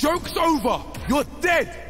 Joke's over! You're dead!